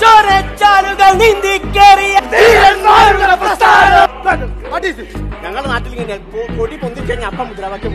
ചോരച്ചാലുകൾ നീന്തിക്കേറിയ ധീരന്മാരുടെ ഞങ്ങളുടെ നാട്ടിൽ ഇങ്ങനെ കൊടി പൊന്തിക്കഴിഞ്ഞ അപ്പം മുദ്രാവാക്യം